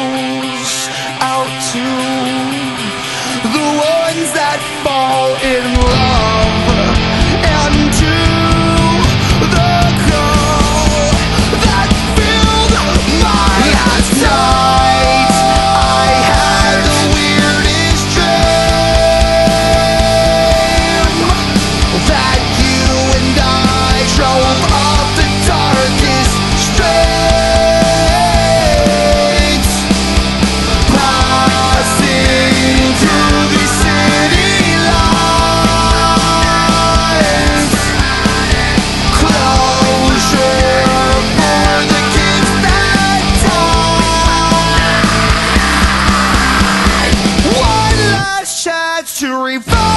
goes out to the ones that fall in love. to revive